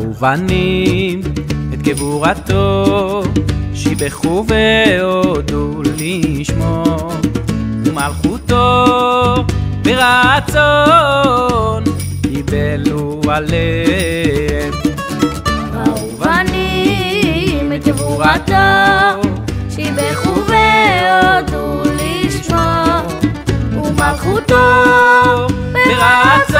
ובנים את גבורתו שיבחו והודו לשמו ומלכותו ברצון קיבלו עליהם. ובנים את גבורתו שיבחו והודו לשמו ומלכותו ברצון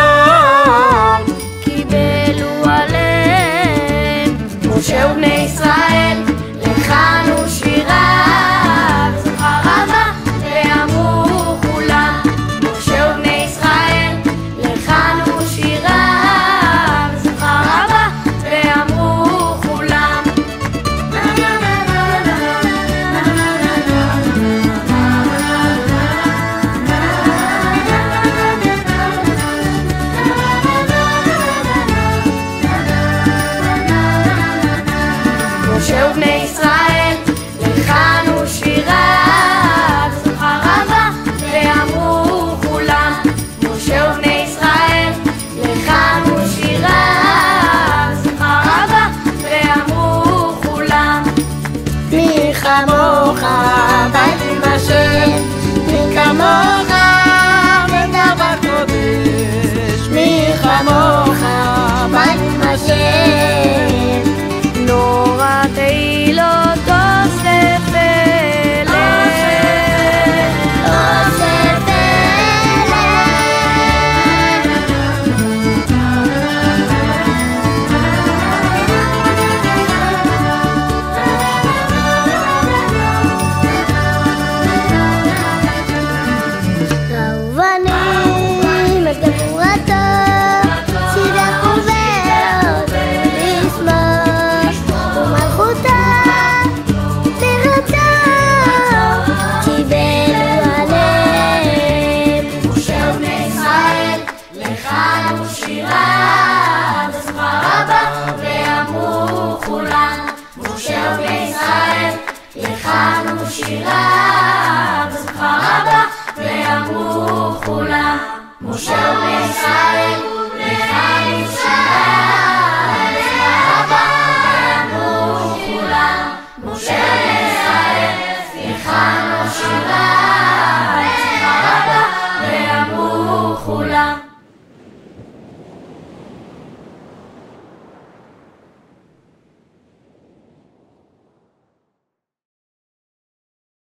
amor. שירה בשמחה רבה, ואמרו כולם, מאושר לישראל, לחיים שלה, בשמחה רבה, ואמרו כולם, מאושר לישראל.